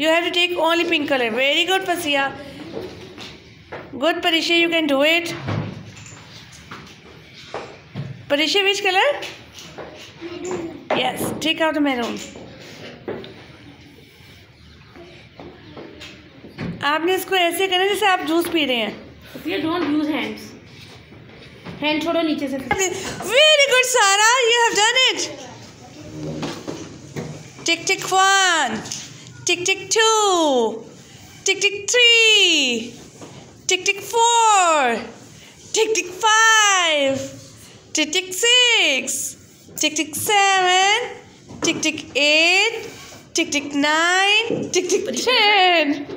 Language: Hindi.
You have to take only pink colour very good पसिया गुड परिशे यू कैन डू इट परिशे विच कलर यस ठीक आउट मै रूम आपने इसको ऐसे करना जैसे आप जूस पी रहे हैं। वेरी गुड सारा you have done it tick tick one tick tick two, tick tick three, tick tick four, tick tick five, tick tick six, tick tick seven, tick tick eight, tick tick nine, tick tick ten.